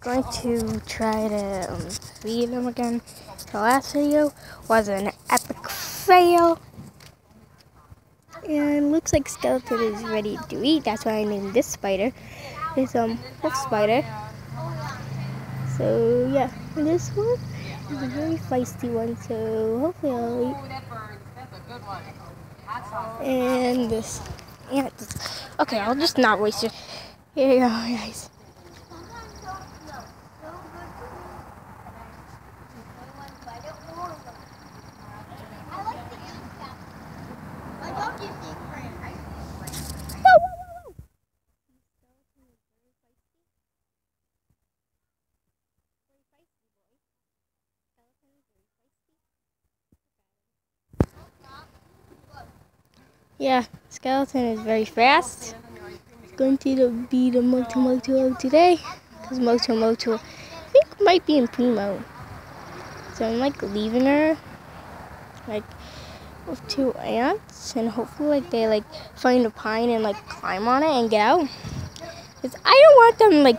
going to try to um, feed them again. The last video was an epic fail. And looks like skeleton is ready to eat. That's why I named this spider. It's um wolf spider. So yeah, this one is a very feisty one. So hopefully I'll eat. And this ant. Okay, I'll just not waste it. Here you go, guys. Yeah, skeleton is very fast. It's going to be the Moto Moto of today. Because Moto Moto, I think, might be in Primo. So I'm like leaving her, like with two ants, and hopefully like they like find a pine and like climb on it and get out. Cause I don't want them like